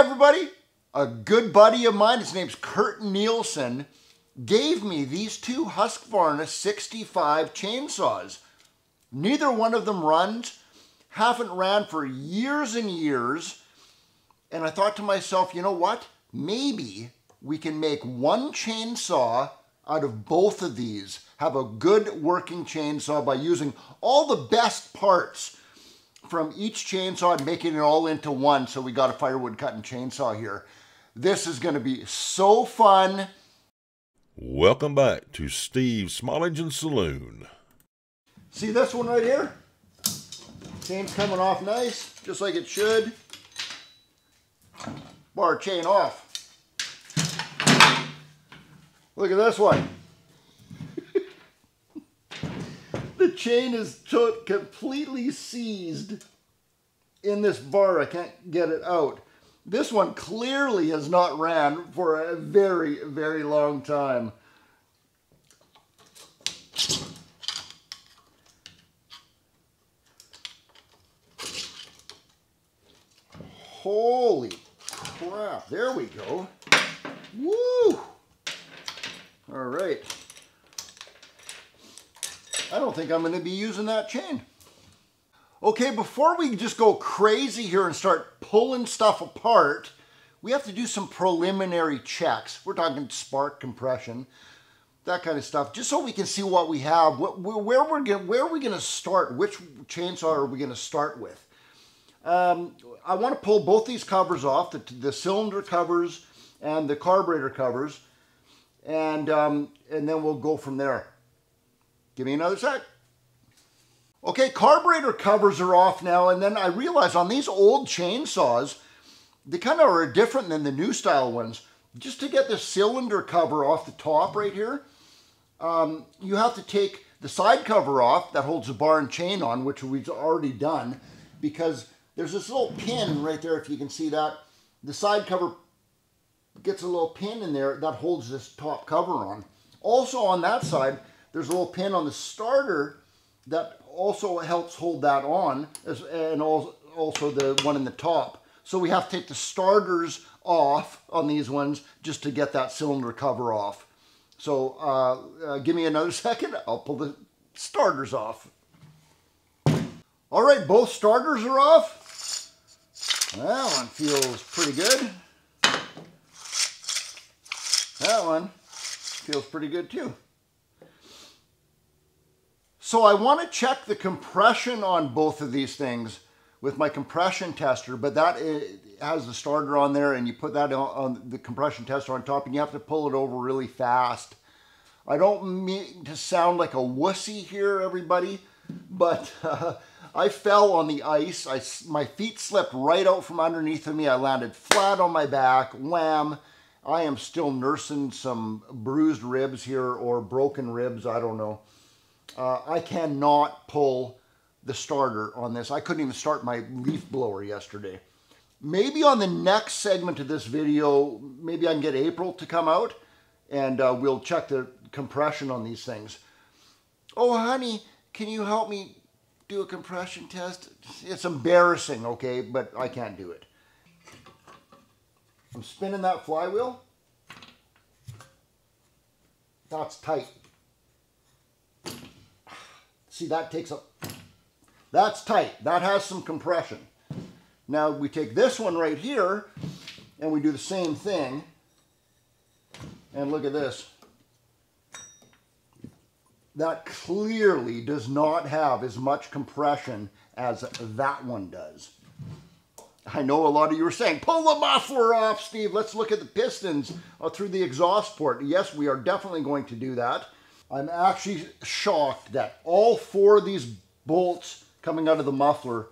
everybody. A good buddy of mine, his name's Kurt Nielsen, gave me these two Husqvarna 65 chainsaws. Neither one of them runs, haven't ran for years and years. And I thought to myself, you know what? Maybe we can make one chainsaw out of both of these. Have a good working chainsaw by using all the best parts from each chainsaw and making it all into one. So we got a firewood cutting chainsaw here. This is going to be so fun. Welcome back to Steve Small Engine Saloon. See this one right here? Chain's coming off nice, just like it should. Bar chain off. Look at this one. the chain is completely seized in this bar. I can't get it out. This one clearly has not ran for a very, very long time. Holy crap. There we go. Woo! All right. I don't think I'm going to be using that chain. Okay, before we just go crazy here and start pulling stuff apart, we have to do some preliminary checks. We're talking spark compression, that kind of stuff, just so we can see what we have, where we're going, where are we going to start, which chainsaw are we going to start with. Um, I want to pull both these covers off, the, the cylinder covers and the carburetor covers, and, um, and then we'll go from there. Give me another sec. Okay, carburetor covers are off now, and then I realize on these old chainsaws, they kind of are different than the new style ones. Just to get the cylinder cover off the top right here, um, you have to take the side cover off that holds the bar and chain on, which we've already done, because there's this little pin right there, if you can see that. The side cover gets a little pin in there that holds this top cover on. Also on that side, there's a little pin on the starter that also helps hold that on, as, and also the one in the top. So we have to take the starters off on these ones just to get that cylinder cover off. So uh, uh, give me another second, I'll pull the starters off. All right, both starters are off. That one feels pretty good. That one feels pretty good too. So I want to check the compression on both of these things with my compression tester, but that has the starter on there and you put that on the compression tester on top and you have to pull it over really fast. I don't mean to sound like a wussy here, everybody, but uh, I fell on the ice. I, my feet slipped right out from underneath of me. I landed flat on my back, wham. I am still nursing some bruised ribs here or broken ribs, I don't know. Uh, I cannot pull the starter on this. I couldn't even start my leaf blower yesterday. Maybe on the next segment of this video, maybe I can get April to come out and uh, we'll check the compression on these things. Oh, honey, can you help me do a compression test? It's embarrassing, okay, but I can't do it. I'm spinning that flywheel. That's tight. See, that takes a, that's tight. That has some compression. Now we take this one right here and we do the same thing. And look at this. That clearly does not have as much compression as that one does. I know a lot of you are saying, pull the muffler off, Steve. Let's look at the pistons uh, through the exhaust port. Yes, we are definitely going to do that. I'm actually shocked that all four of these bolts coming out of the muffler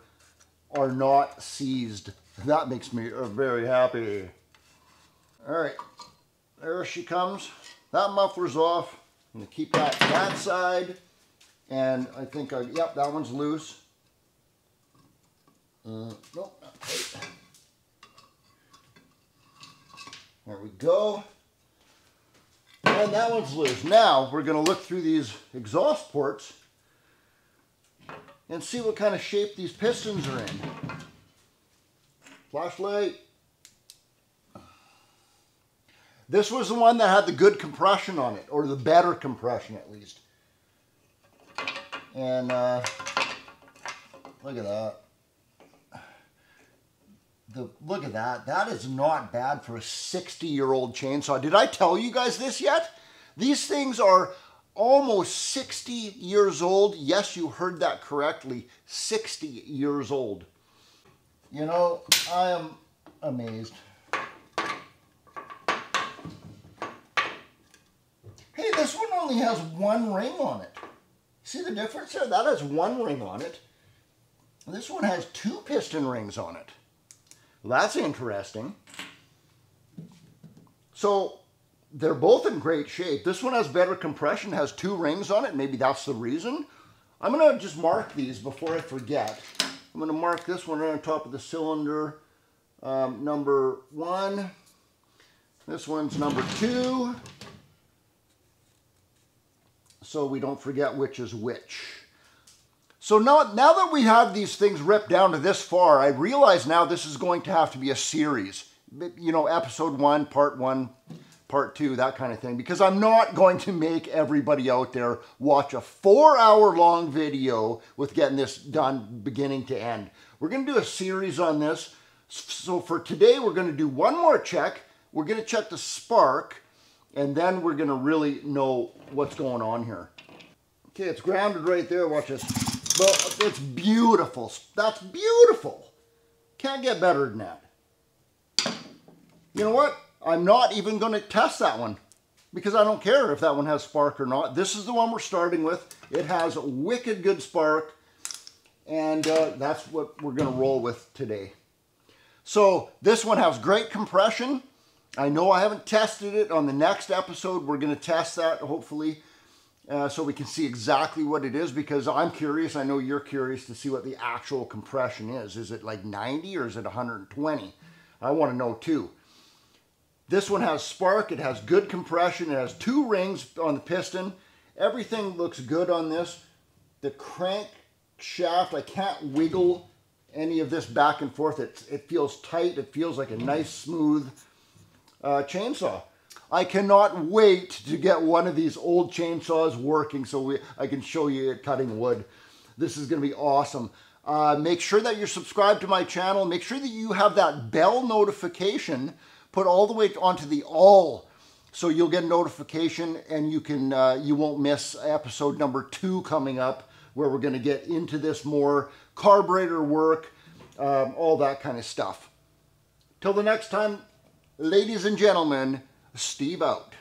are not seized. That makes me uh, very happy. All right, there she comes. That muffler's off. I'm gonna keep that that side. And I think, I, yep, that one's loose. Uh, nope, There we go. And that one's loose. Now we're going to look through these exhaust ports and see what kind of shape these pistons are in. Flashlight. This was the one that had the good compression on it, or the better compression at least. And uh, look at that. The, look at that. That is not bad for a 60 year old chainsaw. Did I tell you guys this yet? These things are almost 60 years old. Yes, you heard that correctly. 60 years old. You know, I am amazed. Hey, this one only has one ring on it. See the difference there? That has one ring on it. This one has two piston rings on it. That's interesting. So they're both in great shape. This one has better compression, has two rings on it. Maybe that's the reason. I'm going to just mark these before I forget. I'm going to mark this one right on top of the cylinder, um, number one. This one's number two. So we don't forget which is which. So now, now that we have these things ripped down to this far, I realize now this is going to have to be a series. You know, episode one, part one, part two, that kind of thing. Because I'm not going to make everybody out there watch a four hour long video with getting this done beginning to end. We're going to do a series on this. So for today, we're going to do one more check. We're going to check the spark, and then we're going to really know what's going on here. Okay, it's grounded right there. Watch this. But it's beautiful. That's beautiful. Can't get better than that. You know what? I'm not even going to test that one because I don't care if that one has spark or not. This is the one we're starting with. It has wicked good spark and uh, that's what we're going to roll with today. So this one has great compression. I know I haven't tested it. On the next episode, we're going to test that hopefully uh, so we can see exactly what it is because I'm curious. I know you're curious to see what the actual compression is. Is it like 90 or is it 120? I want to know too. This one has spark, it has good compression, it has two rings on the piston. Everything looks good on this. The crank shaft, I can't wiggle any of this back and forth. It, it feels tight, it feels like a nice smooth uh, chainsaw. I cannot wait to get one of these old chainsaws working so we, I can show you it cutting wood. This is going to be awesome. Uh, make sure that you're subscribed to my channel. Make sure that you have that bell notification put all the way onto the all so you'll get a notification and you can uh, you won't miss episode number two coming up where we're going to get into this more carburetor work um, all that kind of stuff till the next time ladies and gentlemen steve out